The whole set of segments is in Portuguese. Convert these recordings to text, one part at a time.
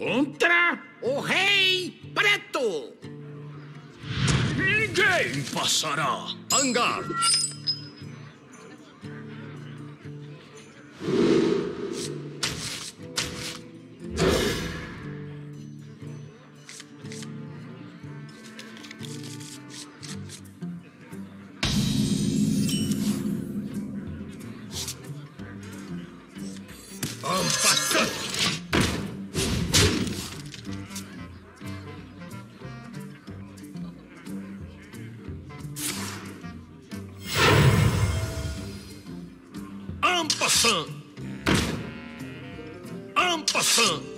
contra o Rei Preto. Ninguém passará. Hangar. Grand Passant.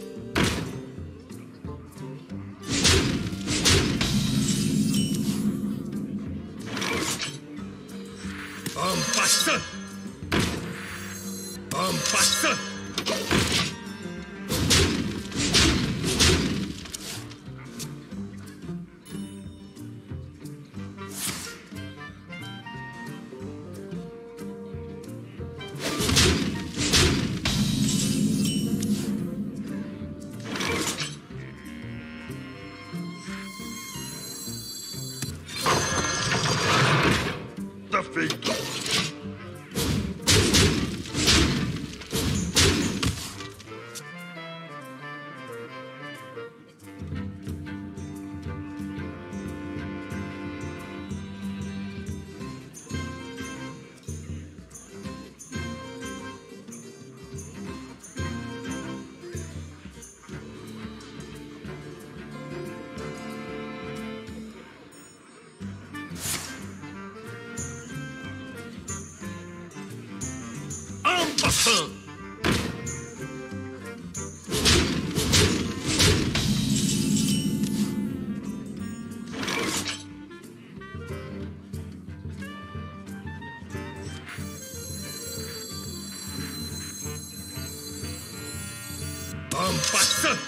Bombastic!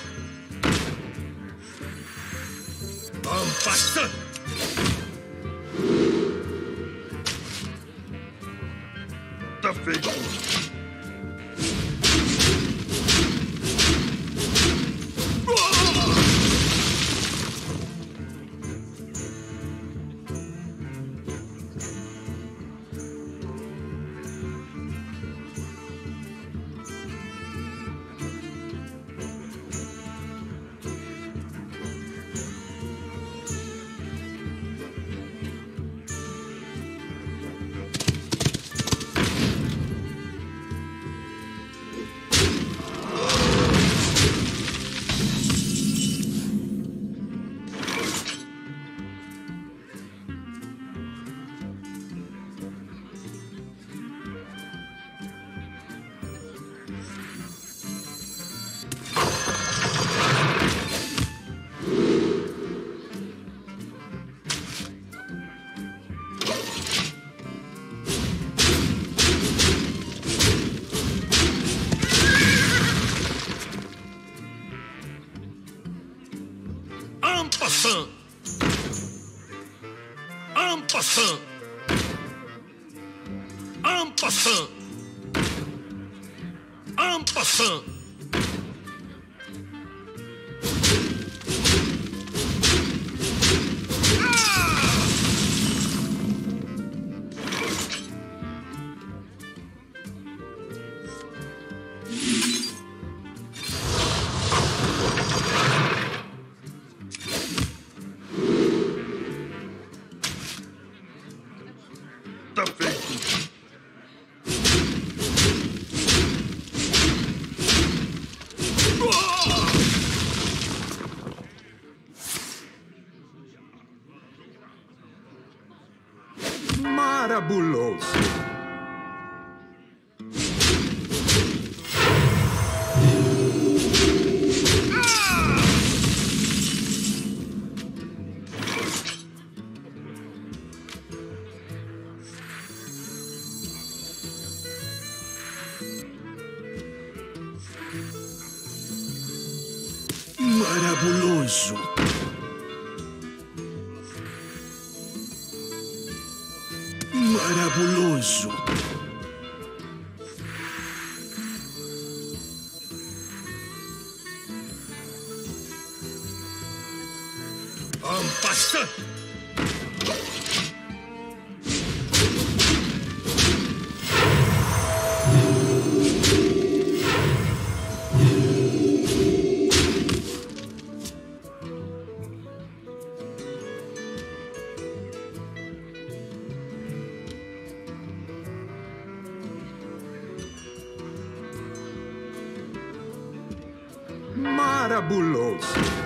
Bombastic! Impossible. Impossible. Impossible. Marabuloso. Marabuloso. orgulhoso. En passant Marabuloso.